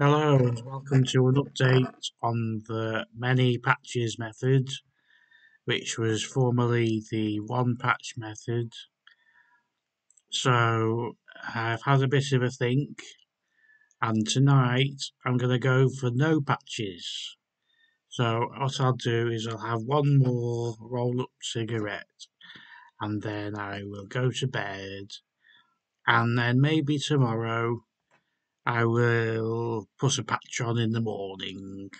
Hello and welcome to an update on the many patches method, which was formerly the one patch method. So I've had a bit of a think, and tonight I'm going to go for no patches. So what I'll do is I'll have one more roll up cigarette, and then I will go to bed, and then maybe tomorrow I will put a patch on in the morning,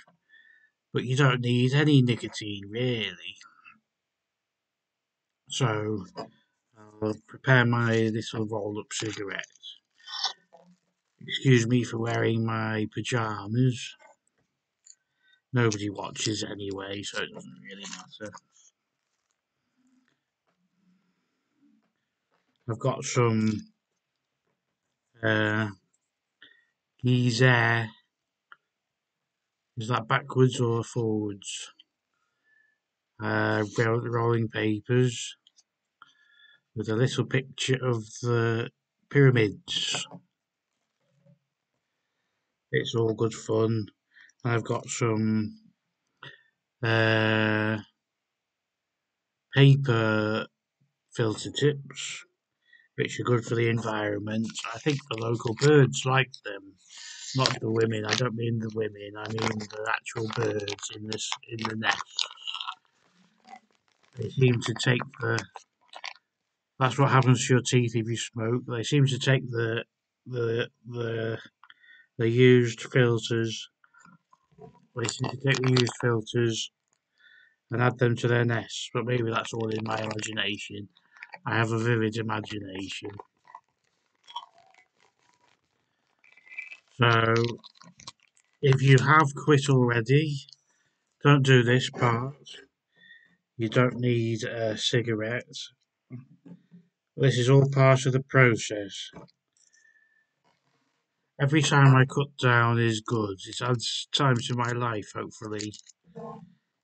but you don't need any nicotine really. So I'll prepare my little roll up cigarette. Excuse me for wearing my pyjamas. Nobody watches anyway, so it doesn't really matter. I've got some uh, Gizeh. Is that backwards or forwards? Uh, rolling papers with a little picture of the pyramids. It's all good fun. I've got some uh, paper filter tips, which are good for the environment. I think the local birds like them not the women. I don't mean the women. I mean the actual birds in this in the nest. They seem to take the. That's what happens to your teeth if you smoke. They seem to take the the the the used filters. They seem to take the used filters and add them to their nests. But maybe that's all in my imagination. I have a vivid imagination. So if you have quit already, don't do this part. You don't need a cigarette. This is all part of the process. Every time I cut down is good. It adds time to my life, hopefully.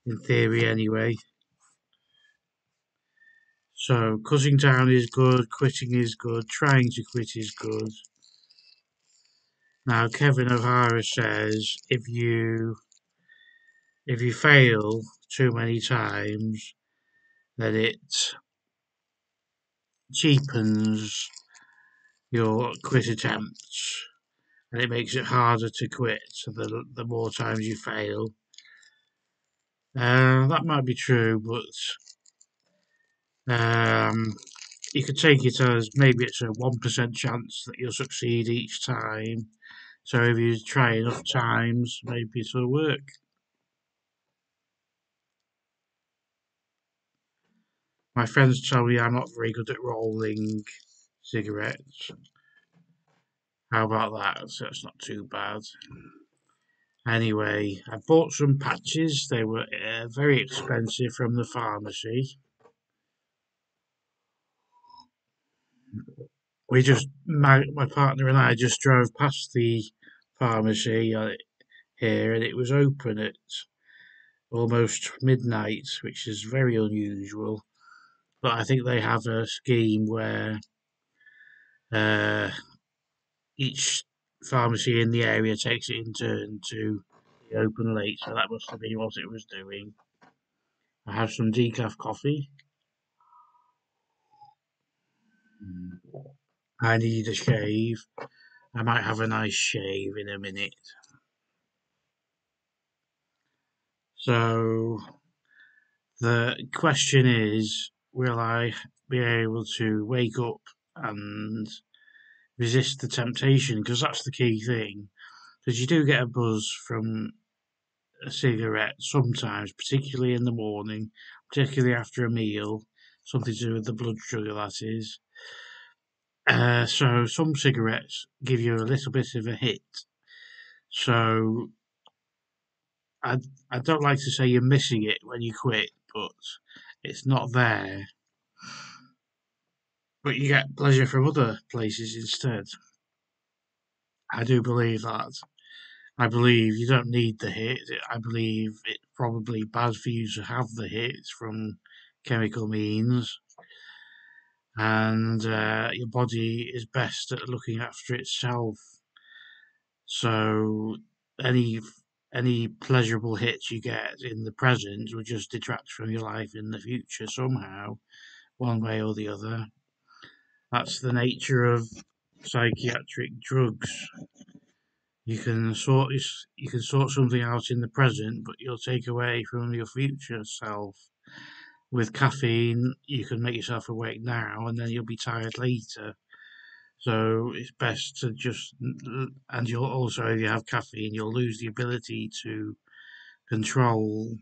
In theory, anyway. So, cutting down is good, quitting is good, trying to quit is good. Now Kevin O'Hara says if you if you fail too many times, then it cheapens your quit attempts and it makes it harder to quit so the, the more times you fail. Uh, that might be true, but um, you could take it as maybe it's a 1% chance that you'll succeed each time. So if you try enough times, maybe it'll work. My friends tell me I'm not very good at rolling cigarettes. How about that? So it's not too bad. Anyway, I bought some patches. They were uh, very expensive from the pharmacy. We just, my, my partner and I just drove past the pharmacy uh, here, and it was open at almost midnight, which is very unusual. But I think they have a scheme where uh, each pharmacy in the area takes it in turn to be open late, so that must have been what it was doing. I have some decaf coffee. Mm. I need a shave. I might have a nice shave in a minute. So the question is, will I be able to wake up and resist the temptation? Because that's the key thing. Because you do get a buzz from a cigarette sometimes, particularly in the morning, particularly after a meal, something to do with the blood sugar, that is. Uh, so some cigarettes give you a little bit of a hit. So I I don't like to say you're missing it when you quit, but it's not there. But you get pleasure from other places instead. I do believe that. I believe you don't need the hit. I believe it's probably bad for you to have the hit from chemical means and uh, your body is best at looking after itself. So any any pleasurable hits you get in the present will just detract from your life in the future somehow, one way or the other. That's the nature of psychiatric drugs. You can sort you can sort something out in the present, but you'll take away from your future self. With caffeine, you can make yourself awake now, and then you'll be tired later. So it's best to just, and you'll also, if you have caffeine, you'll lose the ability to control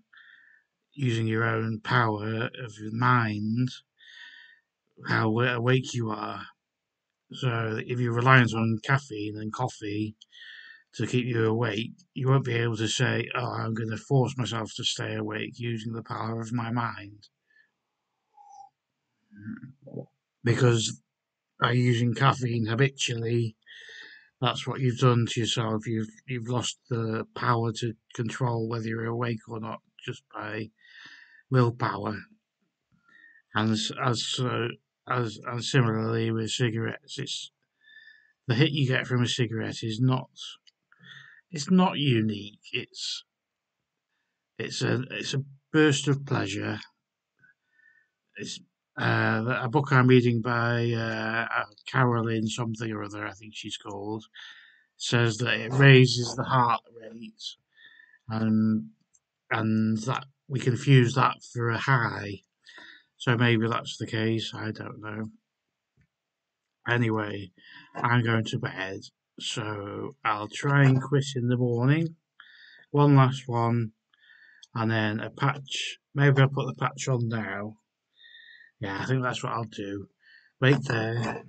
using your own power of your mind how awake you are. So if you're reliant on caffeine and coffee to keep you awake, you won't be able to say, "Oh, I'm going to force myself to stay awake using the power of my mind," because by using caffeine habitually, that's what you've done to yourself. You've you've lost the power to control whether you're awake or not just by willpower. And as as uh, as and similarly with cigarettes, it's the hit you get from a cigarette is not it's not unique. It's it's a it's a burst of pleasure. It's uh, a book I'm reading by uh, Carolyn something or other, I think she's called, says that it raises the heart rate, and and that we confuse that for a high. So maybe that's the case. I don't know. Anyway, I'm going to bed, so I'll try and quit in the morning. One last one, and then a patch. Maybe I'll put the patch on now. Yeah, I think that's what I'll do. Wait there.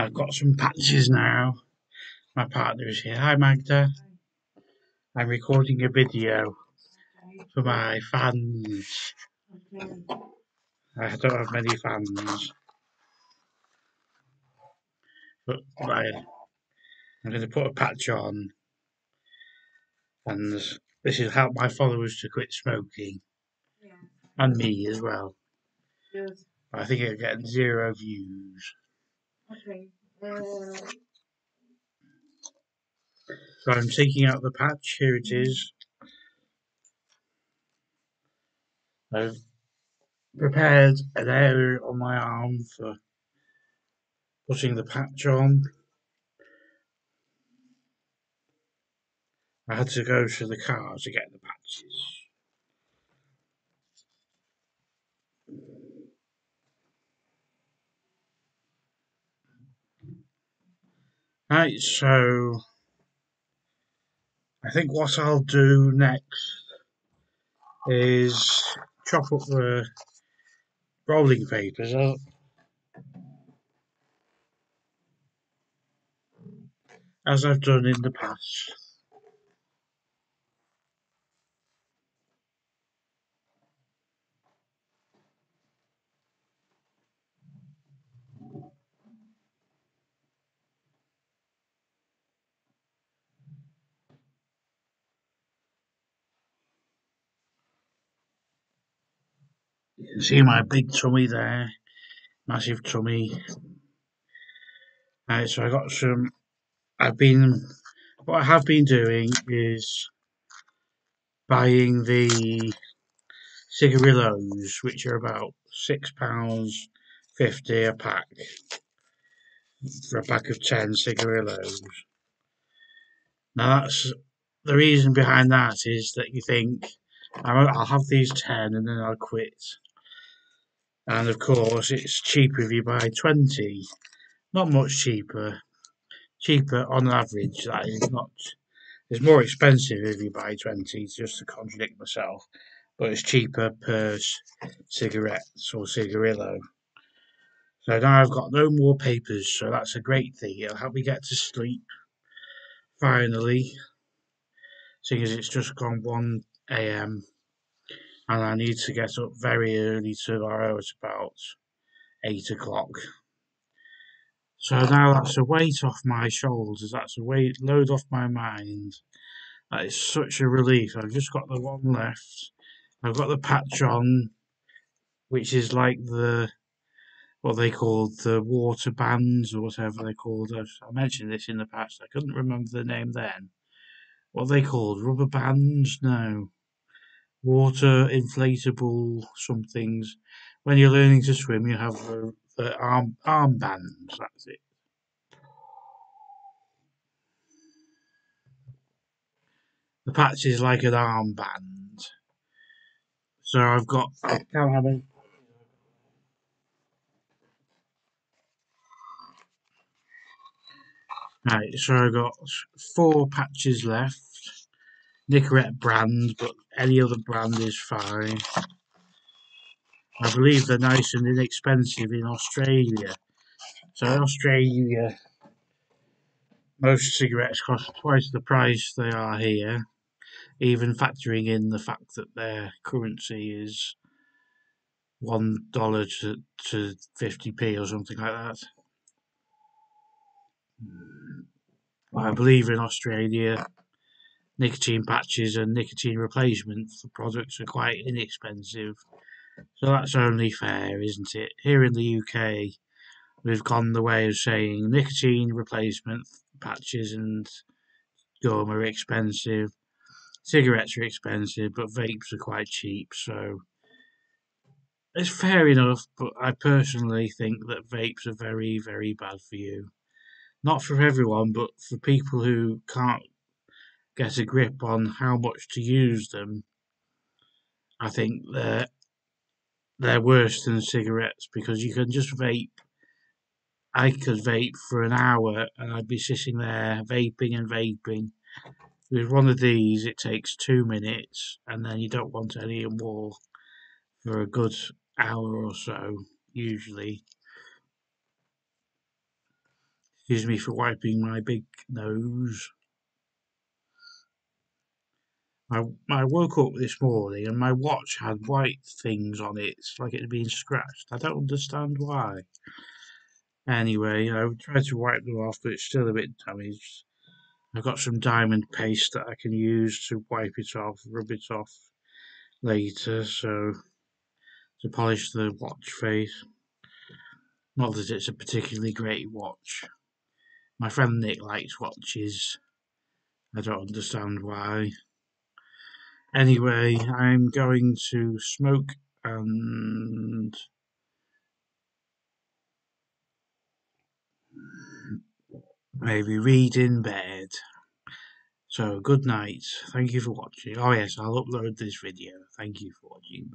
I've got some patches now. My partner is here. Hi Magda. I'm recording a video for my fans. I don't have many fans. But I'm going to put a patch on. And this will help my followers to quit smoking. Yeah. And me as well. Good. I think it'll get zero views. Okay. Uh... So I'm taking out the patch. Here it is. I've prepared an area on my arm for putting the patch on. I had to go to the car to get the patches. Right, so I think what I'll do next is chop up the rolling papers up as I've done in the past. See my big tummy there, massive tummy. Right, so I got some. I've been. What I have been doing is buying the cigarillos, which are about six pounds fifty a pack for a pack of ten cigarillos. Now that's the reason behind that is that you think I'll have these ten and then I'll quit. And of course, it's cheaper if you buy twenty. Not much cheaper. Cheaper on average. That is not. It's more expensive if you buy twenty. Just to contradict myself, but it's cheaper per cigarettes or cigarillo. So now I've got no more papers, so that's a great thing. It'll help me get to sleep. Finally, seeing as it's just gone 1 a.m. and I need to get up very early tomorrow at about 8 o'clock. So now that's a weight off my shoulders, that's a weight load off my mind. That is such a relief. I've just got the one left. I've got the patch on, which is like the what they called the water bands or whatever they called. I mentioned this in the past. I couldn't remember the name then. What they called rubber bands? No, water inflatable some things. When you're learning to swim, you have the, the arm arm bands. That's it. The patch is like an armband. So I've got. I can't have any Right, so I've got four patches left. Nicorette brand, but any other brand is fine. I believe they're nice and inexpensive in Australia. So in Australia, most cigarettes cost twice the price they are here, even factoring in the fact that their currency is one dollar to, to 50p or something like that. I believe in Australia, nicotine patches and nicotine replacement products are quite inexpensive. So that's only fair, isn't it? Here in the UK, we've gone the way of saying nicotine replacement patches and gum are expensive, cigarettes are expensive, but vapes are quite cheap. So it's fair enough, but I personally think that vapes are very, very bad for you not for everyone, but for people who can't get a grip on how much to use them, I think they're they're worse than cigarettes because you can just vape. I could vape for an hour and I'd be sitting there vaping and vaping. With one of these, it takes two minutes, and then you don't want any more for a good hour or so, usually. Excuse me for wiping my big nose. I, I woke up this morning and my watch had white things on it, like it had been scratched. I don't understand why. Anyway, I tried to wipe them off, but it's still a bit damaged. I've got some diamond paste that I can use to wipe it off, rub it off later, so to polish the watch face. Not that it's a particularly great watch. My friend Nick likes watches. I don't understand why. Anyway, I'm going to smoke and maybe read in bed. So, good night. Thank you for watching. Oh, yes, I'll upload this video. Thank you for watching.